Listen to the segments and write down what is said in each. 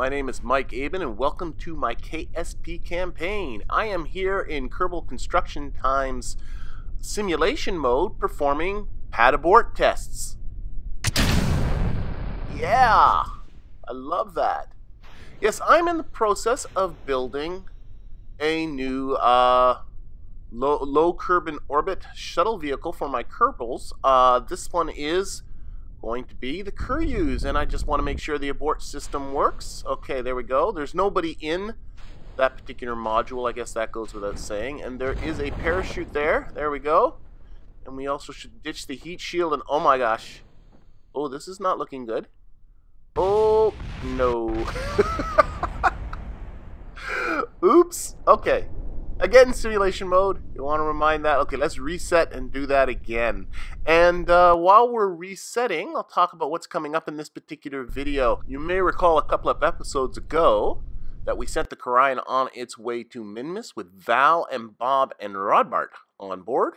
My name is Mike Aben and welcome to my KSP campaign. I am here in Kerbal Construction Time's simulation mode performing pad abort tests. Yeah, I love that. Yes, I'm in the process of building a new uh, low, low Kerbin orbit shuttle vehicle for my Kerbals. Uh, this one is going to be the Kuryus, and I just want to make sure the abort system works. Okay, there we go. There's nobody in that particular module, I guess that goes without saying. And there is a parachute there. There we go. And we also should ditch the heat shield, and oh my gosh. Oh, this is not looking good. Oh, no. Oops. Okay. Again, simulation mode. You want to remind that. Okay, let's reset and do that again. And uh, while we're resetting, I'll talk about what's coming up in this particular video. You may recall a couple of episodes ago that we sent the Kerion on its way to Minmus with Val and Bob and Rodbart on board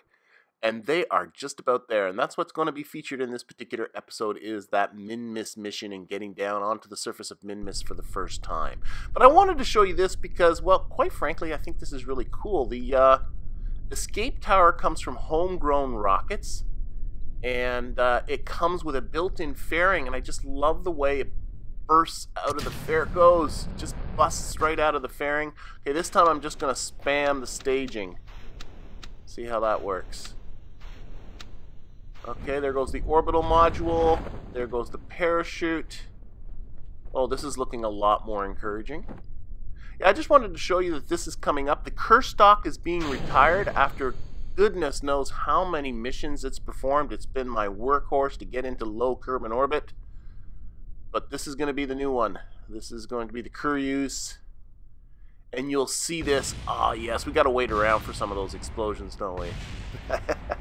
and they are just about there and that's what's going to be featured in this particular episode is that Minmus mission and getting down onto the surface of Minmus for the first time. But i wanted to show you this because well quite frankly i think this is really cool. The uh, escape tower comes from homegrown rockets and uh, it comes with a built-in fairing and i just love the way it bursts out of the fair goes just busts right out of the fairing. Okay this time i'm just going to spam the staging. See how that works Okay, there goes the orbital module. There goes the parachute. Oh, this is looking a lot more encouraging. Yeah, I just wanted to show you that this is coming up. The Kerr stock is being retired after goodness knows how many missions it's performed. It's been my workhorse to get into low Kerbin orbit. But this is going to be the new one. This is going to be the Kuryus. And you'll see this. Ah, oh, yes, we got to wait around for some of those explosions, don't we?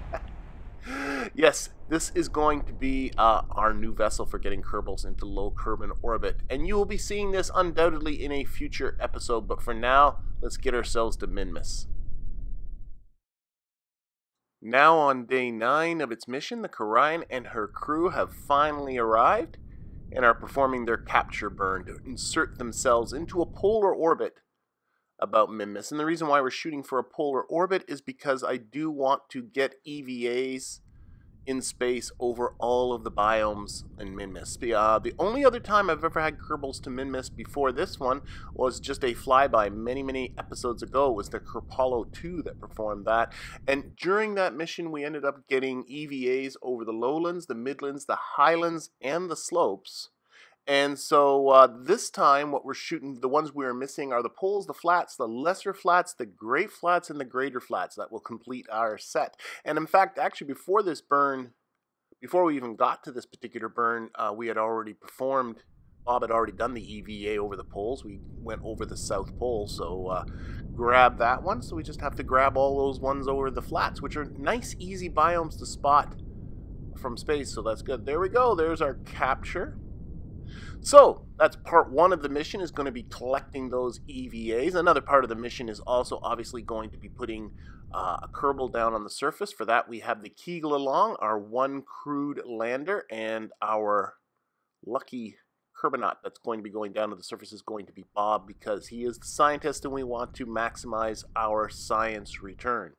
yes, this is going to be uh, our new vessel for getting Kerbals into low Kerbin orbit. And you will be seeing this undoubtedly in a future episode, but for now, let's get ourselves to Minmus. Now on day 9 of its mission, the Kerion and her crew have finally arrived and are performing their capture burn to insert themselves into a polar orbit about Minmus. And the reason why we're shooting for a polar orbit is because I do want to get EVAs in space over all of the biomes in Minmus. Uh, the only other time I've ever had Kerbals to Minmus before this one was just a flyby many, many episodes ago. It was the Kerpolo 2 that performed that. And during that mission, we ended up getting EVAs over the lowlands, the midlands, the highlands, and the slopes. And so uh, this time, what we're shooting, the ones we are missing are the poles, the flats, the lesser flats, the great flats, and the greater flats that will complete our set. And in fact, actually, before this burn, before we even got to this particular burn, uh, we had already performed. Bob had already done the EVA over the poles. We went over the South Pole, so uh, grab that one. So we just have to grab all those ones over the flats, which are nice, easy biomes to spot from space. So that's good. There we go. There's our capture. So that's part one of the mission is going to be collecting those EVAs. Another part of the mission is also obviously going to be putting uh, a Kerbal down on the surface. For that we have the Kegel along, our one crewed lander, and our lucky Kerbinaut that's going to be going down to the surface is going to be Bob because he is the scientist and we want to maximize our science return.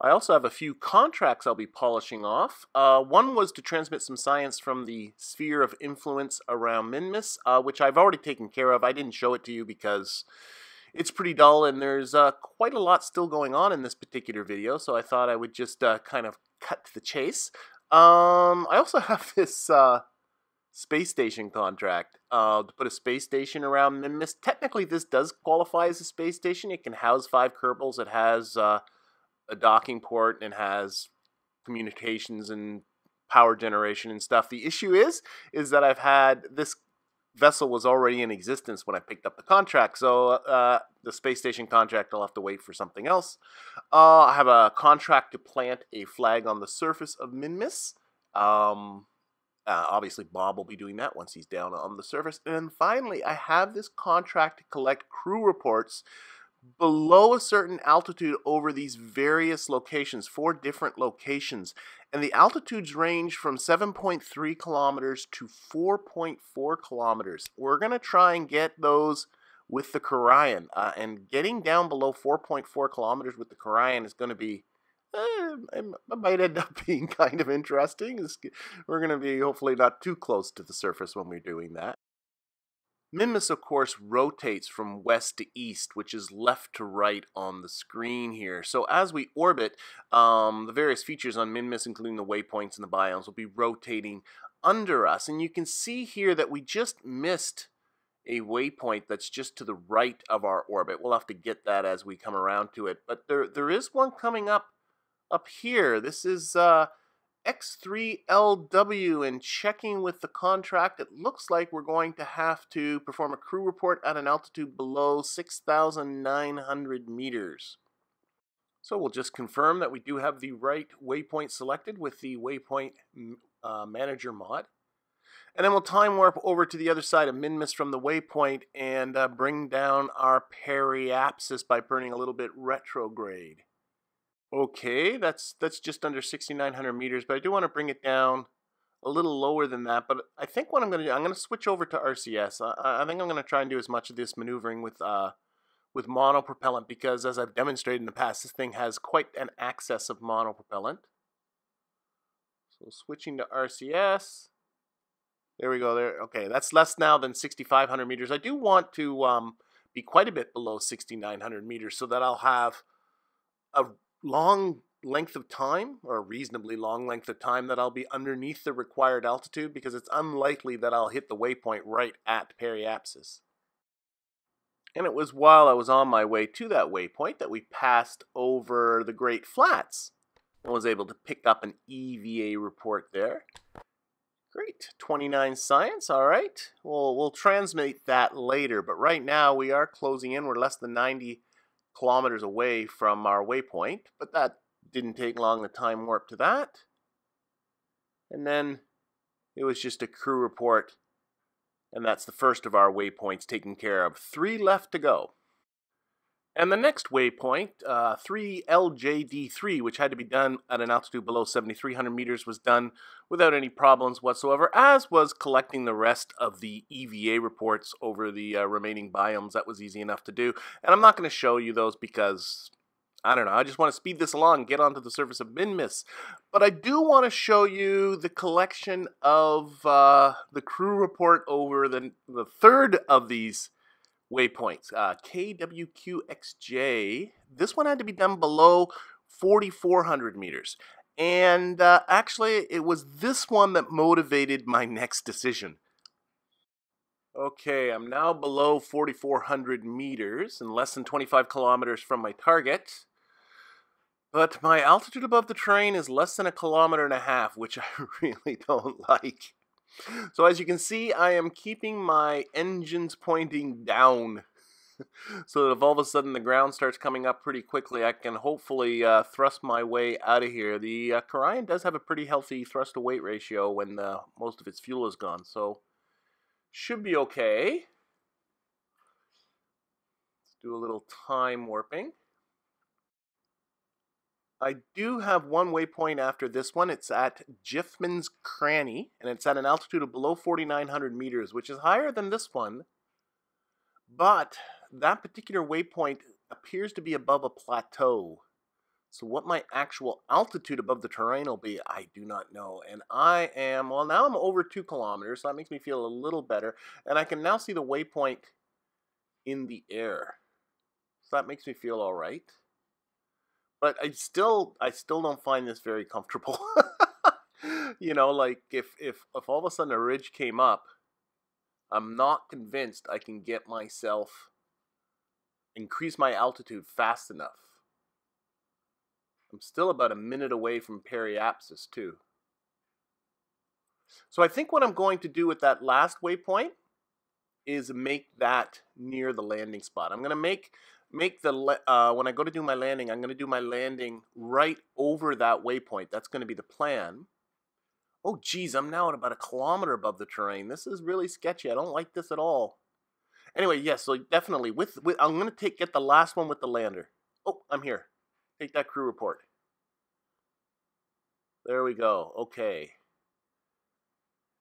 I also have a few contracts I'll be polishing off. Uh, one was to transmit some science from the sphere of influence around Minmus, uh, which I've already taken care of. I didn't show it to you because it's pretty dull and there's uh, quite a lot still going on in this particular video, so I thought I would just uh, kind of cut to the chase. Um, I also have this uh, space station contract uh, to put a space station around Minmus. Technically, this does qualify as a space station. It can house five Kerbals. It has a docking port and has communications and power generation and stuff. The issue is, is that I've had this vessel was already in existence when I picked up the contract. So uh, the space station contract, I'll have to wait for something else. Uh, I have a contract to plant a flag on the surface of Minmus. Um, uh, obviously, Bob will be doing that once he's down on the surface. And then finally, I have this contract to collect crew reports below a certain altitude over these various locations, four different locations. and the altitudes range from 7.3 kilometers to 4.4 kilometers. We're going to try and get those with the Kerion, uh, and getting down below 4.4 kilometers with the Kerion is going to be uh, it might end up being kind of interesting. We're going to be hopefully not too close to the surface when we're doing that. Minmus, of course, rotates from west to east, which is left to right on the screen here. So as we orbit, um, the various features on Minmus, including the waypoints and the biomes, will be rotating under us. And you can see here that we just missed a waypoint that's just to the right of our orbit. We'll have to get that as we come around to it. But there, there is one coming up up here. This is... Uh, X3LW and checking with the contract, it looks like we're going to have to perform a crew report at an altitude below 6,900 meters. So we'll just confirm that we do have the right waypoint selected with the waypoint uh, manager mod. And then we'll time warp over to the other side of Minmus from the waypoint and uh, bring down our periapsis by burning a little bit retrograde. Okay, that's that's just under 6,900 meters, but I do want to bring it down a little lower than that. But I think what I'm going to do, I'm going to switch over to RCS. I, I think I'm going to try and do as much of this maneuvering with uh, with monopropellant because, as I've demonstrated in the past, this thing has quite an access of monopropellant. So switching to RCS. There we go. There. Okay, that's less now than 6,500 meters. I do want to um, be quite a bit below 6,900 meters so that I'll have a long length of time, or a reasonably long length of time, that I'll be underneath the required altitude because it's unlikely that I'll hit the waypoint right at periapsis. And it was while I was on my way to that waypoint that we passed over the Great Flats and was able to pick up an EVA report there. Great, 29 science, all right. Well, we'll transmit that later, but right now we are closing in. We're less than 90 kilometers away from our waypoint, but that didn't take long to time warp to that. And then it was just a crew report, and that's the first of our waypoints taken care of. Three left to go. And the next waypoint, uh, 3LJD3, which had to be done at an altitude below 7,300 meters, was done without any problems whatsoever, as was collecting the rest of the EVA reports over the uh, remaining biomes. That was easy enough to do. And I'm not going to show you those because, I don't know, I just want to speed this along get onto the surface of Minmus. But I do want to show you the collection of uh, the crew report over the, the third of these waypoints. Uh, KWQXJ, this one had to be done below 4,400 meters. And uh, actually, it was this one that motivated my next decision. Okay, I'm now below 4,400 meters and less than 25 kilometers from my target. But my altitude above the terrain is less than a kilometer and a half, which I really don't like. So as you can see, I am keeping my engines pointing down so that if all of a sudden the ground starts coming up pretty quickly, I can hopefully uh, thrust my way out of here. The uh, Kerion does have a pretty healthy thrust to weight ratio when uh, most of its fuel is gone, so should be okay. Let's do a little time warping. I do have one waypoint after this one. It's at Jiffman's Cranny, and it's at an altitude of below 4,900 meters, which is higher than this one. But that particular waypoint appears to be above a plateau. So what my actual altitude above the terrain will be, I do not know. And I am, well, now I'm over two kilometers, so that makes me feel a little better. And I can now see the waypoint in the air. So that makes me feel all right but I still I still don't find this very comfortable. you know, like if if if all of a sudden a ridge came up, I'm not convinced I can get myself increase my altitude fast enough. I'm still about a minute away from periapsis too. So I think what I'm going to do with that last waypoint is make that near the landing spot. I'm going to make make the uh, when I go to do my landing, I'm going to do my landing right over that waypoint. That's going to be the plan. Oh, geez, I'm now at about a kilometer above the terrain. This is really sketchy. I don't like this at all. Anyway, yes, so definitely with, with I'm going to take get the last one with the lander. Oh, I'm here. Take that crew report. There we go. Okay.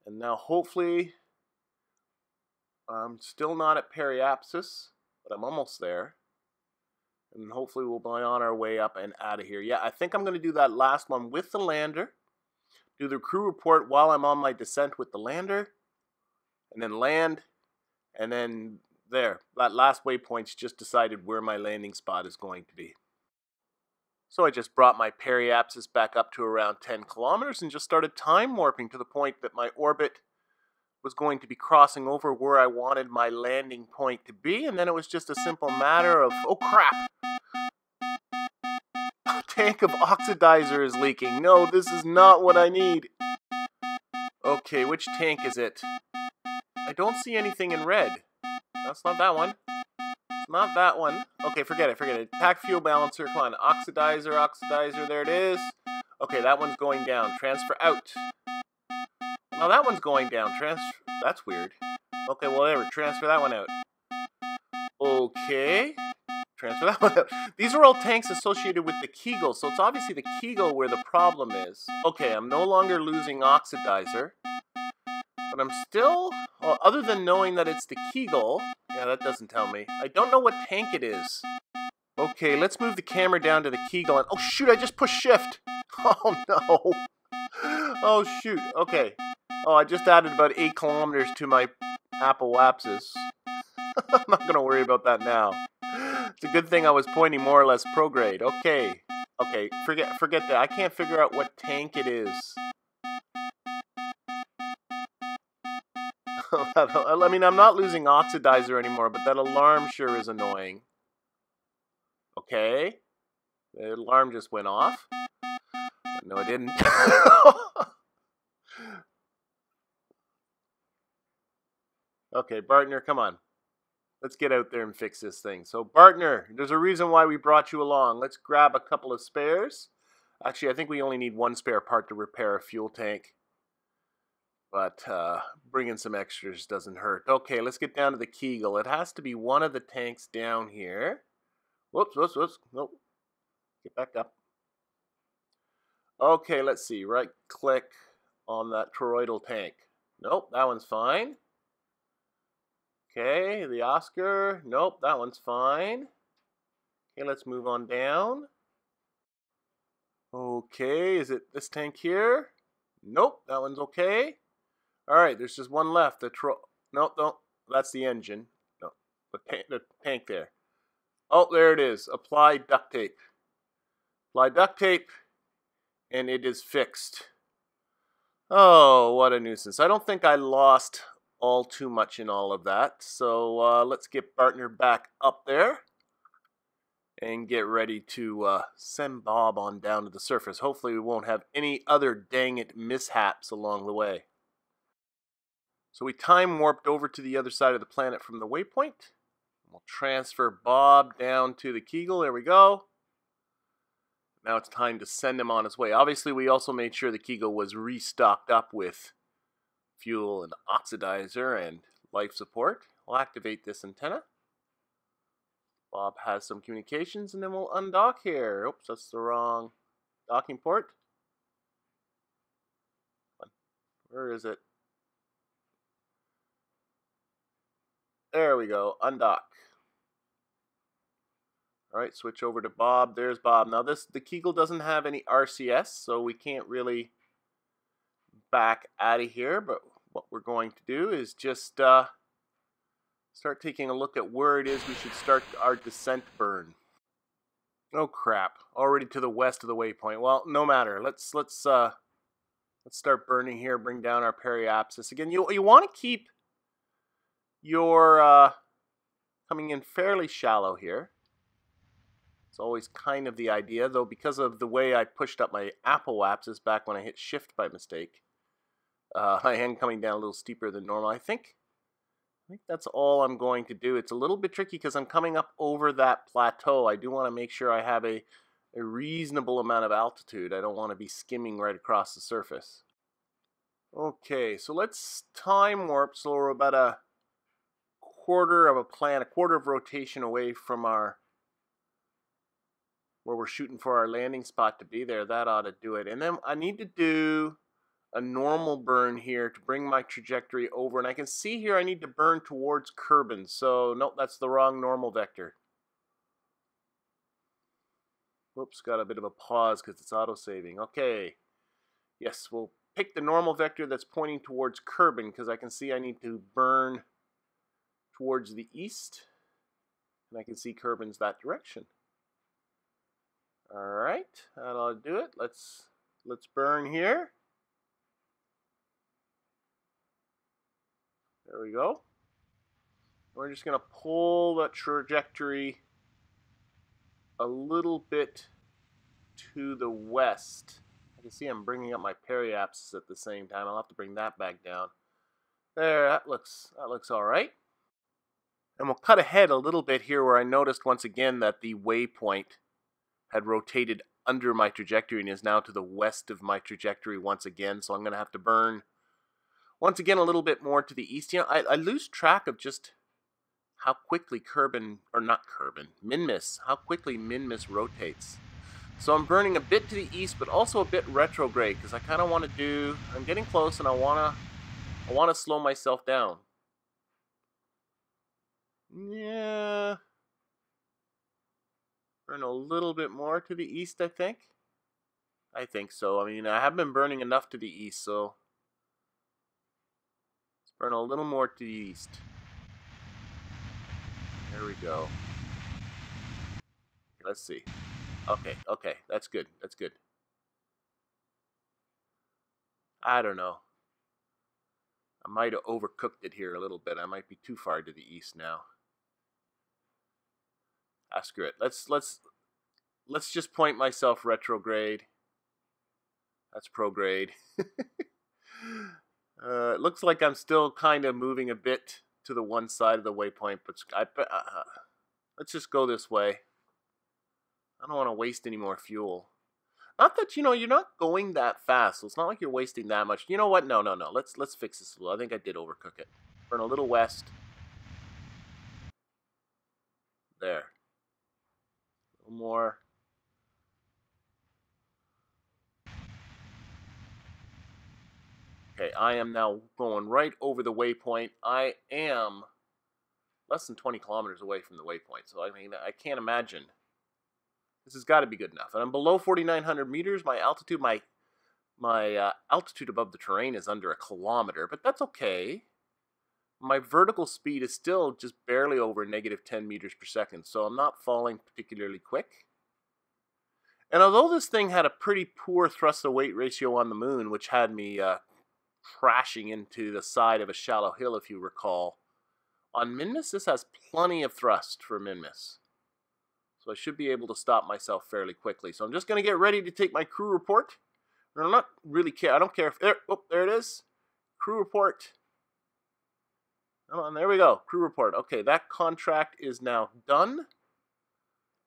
And now hopefully I'm still not at periapsis, but I'm almost there. And hopefully we'll be on our way up and out of here. Yeah, I think I'm going to do that last one with the lander. Do the crew report while I'm on my descent with the lander. And then land. And then there. That last waypoint's just decided where my landing spot is going to be. So I just brought my periapsis back up to around 10 kilometers and just started time warping to the point that my orbit was going to be crossing over where I wanted my landing point to be, and then it was just a simple matter of, oh crap! A tank of oxidizer is leaking. No, this is not what I need. Okay, which tank is it? I don't see anything in red. That's not that one. It's not that one. Okay, forget it, forget it. Attack fuel balancer, come on. Oxidizer, oxidizer, there it is. Okay, that one's going down. Transfer out. Now that one's going down. Transfer. That's weird. Okay, whatever. Transfer that one out. Okay. Transfer that one out. These are all tanks associated with the Kegel, so it's obviously the Kegel where the problem is. Okay, I'm no longer losing Oxidizer. But I'm still, well, other than knowing that it's the Kegel, yeah, that doesn't tell me. I don't know what tank it is. Okay, let's move the camera down to the Kegel and, oh shoot, I just pushed shift. Oh no. Oh shoot, okay. Oh, I just added about 8 kilometers to my apoapsis. I'm not going to worry about that now. It's a good thing I was pointing more or less prograde. Okay. Okay, forget forget that. I can't figure out what tank it is. I mean, I'm not losing oxidizer anymore, but that alarm sure is annoying. Okay. The alarm just went off. No, it didn't. Okay, Bartner, come on. Let's get out there and fix this thing. So, Bartner, there's a reason why we brought you along. Let's grab a couple of spares. Actually, I think we only need one spare part to repair a fuel tank. But uh, bringing some extras doesn't hurt. Okay, let's get down to the Kegel. It has to be one of the tanks down here. Whoops, whoops, whoops. Nope. Get back up. Okay, let's see. Right click on that toroidal tank. Nope, that one's fine. Okay, the Oscar. Nope, that one's fine. Okay, let's move on down. Okay, is it this tank here? Nope, that one's okay. All right, there's just one left. The tro nope, nope, that's the engine. No, the, the tank there. Oh, there it is. Apply duct tape. Apply duct tape, and it is fixed. Oh, what a nuisance. I don't think I lost all too much in all of that. So uh, let's get Bartner back up there and get ready to uh, send Bob on down to the surface. Hopefully we won't have any other dang it mishaps along the way. So we time warped over to the other side of the planet from the waypoint. We'll transfer Bob down to the Kegel. There we go. Now it's time to send him on his way. Obviously, we also made sure the Kegel was restocked up with fuel and oxidizer and life support. We'll activate this antenna. Bob has some communications and then we'll undock here. Oops, that's the wrong docking port. Where is it? There we go, undock. All right, switch over to Bob. There's Bob. Now this the Kegel doesn't have any RCS, so we can't really back out of here, but what we're going to do is just uh, start taking a look at where it is we should start our descent burn. Oh crap! Already to the west of the waypoint. Well, no matter. Let's let's uh, let's start burning here. Bring down our periapsis again. You you want to keep your uh, coming in fairly shallow here. It's always kind of the idea, though, because of the way I pushed up my apoapsis back when I hit shift by mistake. Uh, I am coming down a little steeper than normal. I think I think that's all I'm going to do. It's a little bit tricky because I'm coming up over that plateau. I do want to make sure I have a, a reasonable amount of altitude. I don't want to be skimming right across the surface. Okay, so let's time warp so we're about a quarter of a plan, a quarter of rotation away from our where we're shooting for our landing spot to be there. That ought to do it. And then I need to do a normal burn here to bring my trajectory over. And I can see here I need to burn towards Kerbin. So, nope, that's the wrong normal vector. Whoops, got a bit of a pause because it's auto-saving. Okay. Yes, we'll pick the normal vector that's pointing towards Kerbin because I can see I need to burn towards the east. And I can see Kerbin's that direction. Alright, that'll do it. Let's let's burn here. There we go. We're just going to pull that trajectory a little bit to the west. I can see I'm bringing up my periapsis at the same time. I'll have to bring that back down. There, that looks that looks all right. And we'll cut ahead a little bit here where I noticed once again that the waypoint had rotated under my trajectory and is now to the west of my trajectory once again. So I'm going to have to burn once again a little bit more to the east. You know, I, I lose track of just how quickly Kerbin, or not Kerbin, Minmus, how quickly Minmus rotates. So I'm burning a bit to the east, but also a bit retrograde because I kind of want to do. I'm getting close, and I wanna, I want to slow myself down. Yeah, burn a little bit more to the east. I think. I think so. I mean, I have been burning enough to the east, so burn a little more to the east. There we go. Let's see. Okay, okay, that's good. That's good. I don't know. I might have overcooked it here a little bit. I might be too far to the east now. Ah, screw it. Let's let's let's just point myself retrograde. That's prograde. uh, it looks like I'm still kind of moving a bit to the one side of the waypoint, but I, uh, let's just go this way. I don't want to waste any more fuel. Not that you know you're not going that fast, so it's not like you're wasting that much. You know what? No, no, no. Let's let's fix this a little. I think I did overcook it. Burn a little west. There. A little more. Okay, I am now going right over the waypoint. I am less than 20 kilometers away from the waypoint, so I mean, I can't imagine. This has got to be good enough. And I'm below 4,900 meters. My altitude, my my uh, altitude above the terrain is under a kilometer, but that's okay. My vertical speed is still just barely over negative 10 meters per second, so I'm not falling particularly quick. And although this thing had a pretty poor thrust to weight ratio on the moon, which had me uh, crashing into the side of a shallow hill, if you recall. On Minmus, this has plenty of thrust for Minmus. So I should be able to stop myself fairly quickly. So I'm just going to get ready to take my crew report. I'm not really care. I don't care if there. Oh, there it is. Crew report. Come on, there we go. Crew report. Okay, that contract is now done.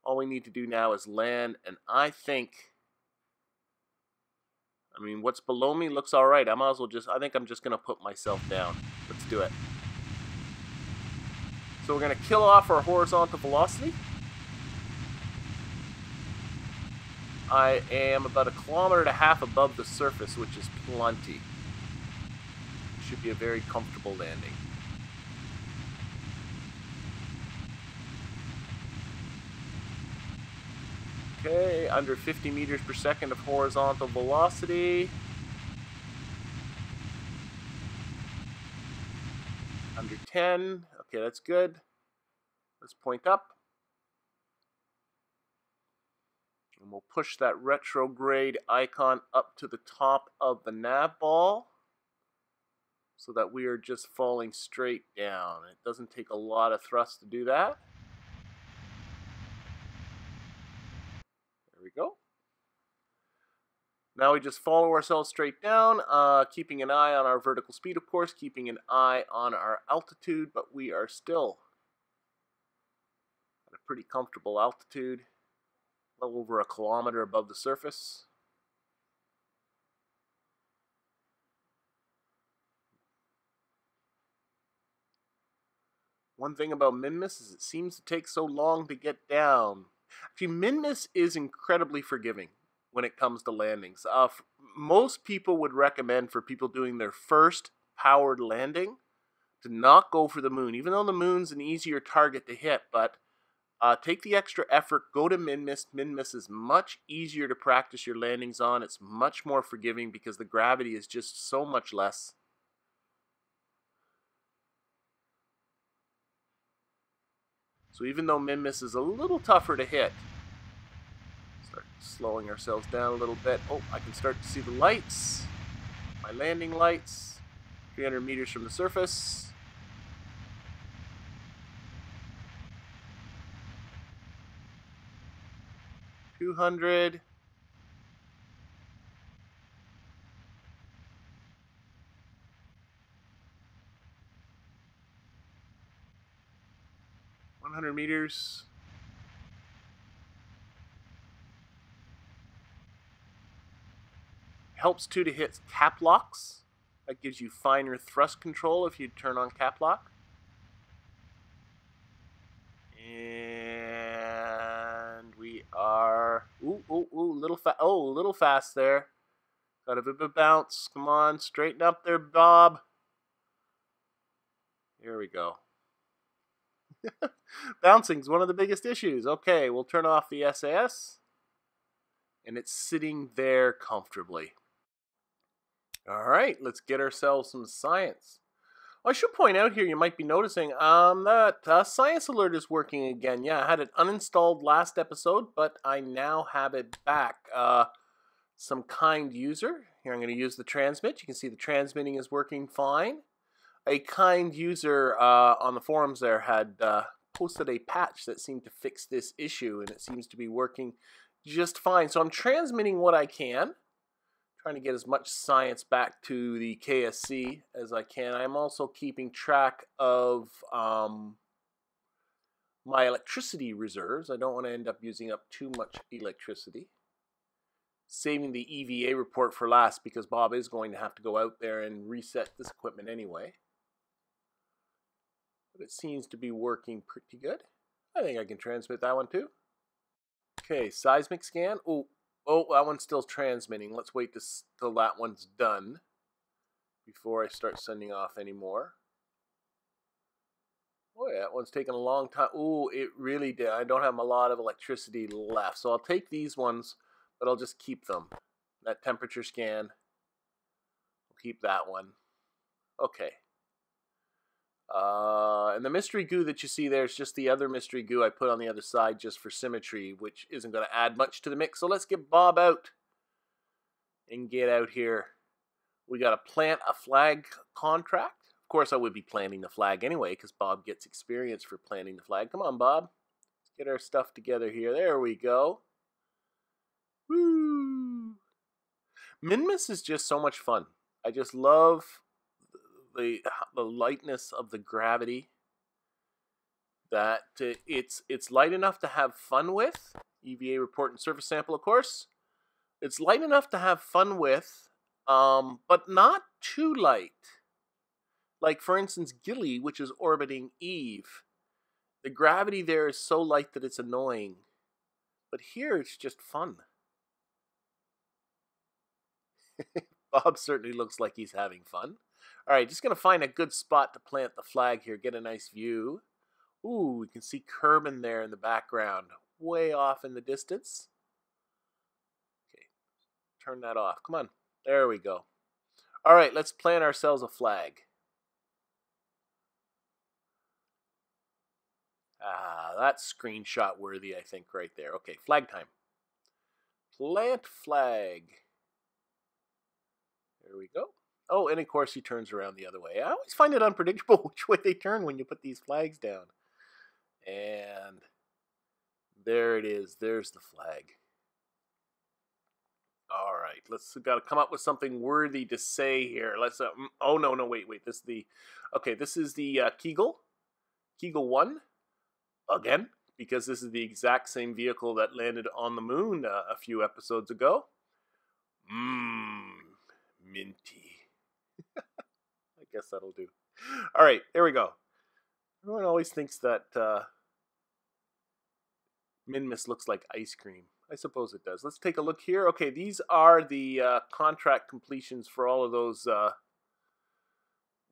All we need to do now is land, and I think I mean, what's below me looks all right. I might as well just, I think I'm just going to put myself down. Let's do it. So we're going to kill off our horizontal velocity. I am about a kilometer and a half above the surface, which is plenty. Should be a very comfortable landing. Okay, under 50 meters per second of horizontal velocity. Under 10. Okay, that's good. Let's point up. And we'll push that retrograde icon up to the top of the nav ball so that we are just falling straight down. It doesn't take a lot of thrust to do that. we go. Now we just follow ourselves straight down, uh, keeping an eye on our vertical speed, of course, keeping an eye on our altitude, but we are still at a pretty comfortable altitude, well over a kilometer above the surface. One thing about Minmus is it seems to take so long to get down. Actually, Minmus is incredibly forgiving when it comes to landings. Uh, f- most people would recommend for people doing their first powered landing to not go for the moon, even though the moon's an easier target to hit. But uh, take the extra effort, go to Minmus. Minmus is much easier to practice your landings on. It's much more forgiving because the gravity is just so much less. So even though Minmus is a little tougher to hit, slowing ourselves down a little bit. Oh, I can start to see the lights. My landing lights. 300 meters from the surface. Two hundred. One hundred meters. Helps too to hit cap locks. That gives you finer thrust control if you turn on cap lock. And we are ooh ooh ooh little fast oh little fast there. Got a bit of a bounce. Come on, straighten up there, Bob. Here we go. Bouncing's one of the biggest issues. Okay, we'll turn off the SAS. And it's sitting there comfortably. All right, let's get ourselves some science. I should point out here, you might be noticing um, that uh, Science Alert is working again. Yeah, I had it uninstalled last episode, but I now have it back. Uh, some kind user, here I'm going to use the transmit. You can see the transmitting is working fine. A kind user uh, on the forums there had uh, posted a patch that seemed to fix this issue, and it seems to be working just fine. So I'm transmitting what I can trying to get as much science back to the KSC as I can. I'm also keeping track of um, my electricity reserves. I don't want to end up using up too much electricity. Saving the EVA report for last because Bob is going to have to go out there and reset this equipment anyway. But it seems to be working pretty good. I think I can transmit that one too. Okay, seismic scan. Oh, Oh, that one's still transmitting. Let's wait till that one's done before I start sending off any more. Oh yeah, that one's taking a long time. Oh, it really did. I don't have a lot of electricity left. So I'll take these ones, but I'll just keep them. That temperature scan. We'll keep that one. Okay. Uh, and the mystery goo that you see there is just the other mystery goo I put on the other side just for symmetry, which isn't going to add much to the mix. So let's get Bob out and get out here. We got to plant a flag contract. Of course, I would be planting the flag anyway because Bob gets experience for planting the flag. Come on, Bob. Let's get our stuff together here. There we go. Woo! Minmus is just so much fun. I just love the the lightness of the gravity that uh, it's it's light enough to have fun with. EVA report and surface sample, of course. It's light enough to have fun with, um, but not too light. Like for instance, Gilly, which is orbiting Eve. The gravity there is so light that it's annoying, but here it's just fun. Bob certainly looks like he's having fun. All right, just going to find a good spot to plant the flag here, get a nice view. Ooh, we can see Kerbin there in the background, way off in the distance. Okay, turn that off. Come on. There we go. All right, let's plant ourselves a flag. Ah, that's screenshot worthy, I think, right there. Okay, flag time. Plant flag. There we go. Oh, and of course he turns around the other way. I always find it unpredictable which way they turn when you put these flags down. And there it is. There's the flag. All right, let's got to come up with something worthy to say here. Let's. Uh, mm, oh no, no, wait, wait. This is the. Okay, this is the uh, Kegel, Kegel One, again because this is the exact same vehicle that landed on the moon uh, a few episodes ago. Mmm, minty. Guess that'll do. All right, there we go. Everyone always thinks that uh, Minmus looks like ice cream. I suppose it does. Let's take a look here. Okay, these are the uh, contract completions for all of those uh,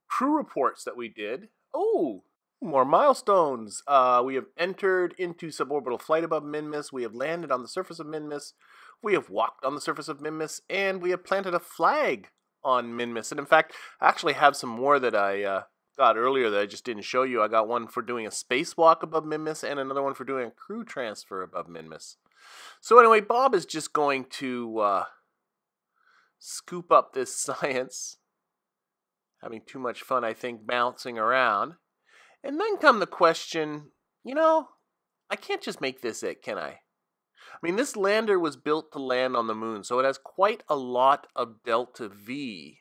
crew reports that we did. Oh, more milestones. Uh, we have entered into suborbital flight above Minmus. We have landed on the surface of Minmus. We have walked on the surface of Minmus. And we have planted a flag on Minmus. And in fact, I actually have some more that I uh, got earlier that I just didn't show you. I got one for doing a spacewalk above Minmus and another one for doing a crew transfer above Minmus. So anyway, Bob is just going to uh, scoop up this science. Having too much fun, I think, bouncing around. And then come the question, you know, I can't just make this it, can I? I mean, this lander was built to land on the moon, so it has quite a lot of delta V.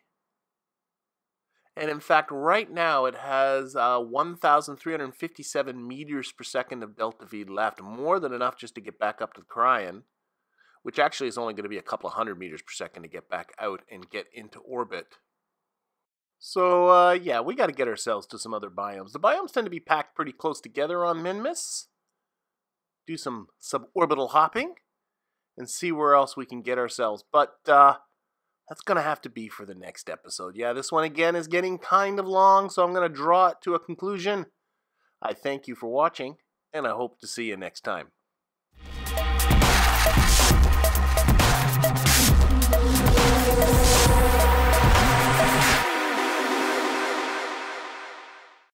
And in fact, right now it has uh, 1,357 meters per second of delta V left, more than enough just to get back up to the Kerion, which actually is only going to be a couple of hundred meters per second to get back out and get into orbit. So, uh, yeah, we got to get ourselves to some other biomes. The biomes tend to be packed pretty close together on Minmus. Do some suborbital hopping and see where else we can get ourselves. But uh, that's going to have to be for the next episode. Yeah, this one again is getting kind of long, so I'm going to draw it to a conclusion. I thank you for watching, and I hope to see you next time.